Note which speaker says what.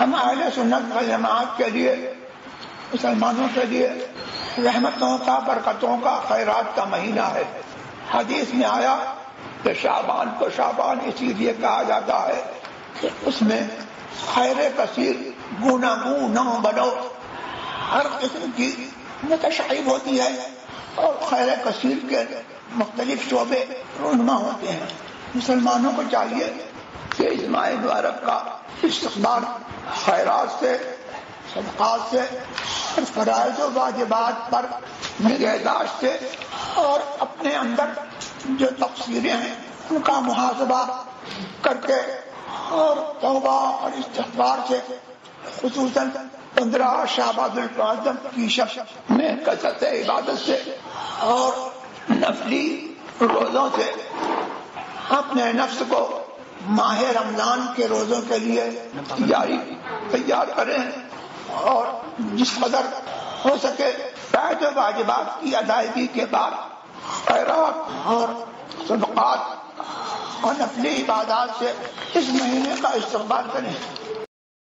Speaker 1: ہم اہل سنت و جماعت کے لیے، مسلمانوں کے لیے رحمتوں کا، برکتوں کا، خیرات کا مہینہ ہے۔ حدیث میں آیا کہ شابان کو شابان اسی لیے کہا جاتا ہے کہ اس میں خیر کثیر گنا نہ بنو۔ ہر قسم کی متشائب ہوتی ہے اور خیر کثیر کے مختلف شعبے رونما ہوتے ہیں۔ مسلمانوں کو چاہیے کہ اس ماہ مبارک کا استقبال خیرات سے، صدقات سے، فرائض و واجبات پر نگہداشت سے اور اپنے اندر جو تفصیلیں ہیں، ان کا محاسبہ کر کے اور توبہ اور استغفار سے خصوصاً پندرہ شہباد القعظم کی شخص میں کثرت عبادت سے اور نفلی روزوں سے اپنے نفس کو ماہ رمضان کے روزوں کے لیے تیاری تیار کریں اور جس قدر ہو سکے قید واجبات کی ادائیگی کے بعد خیرات اور صدقات اور نفلی عبادات سے اس مہینے کا استقبال کریں۔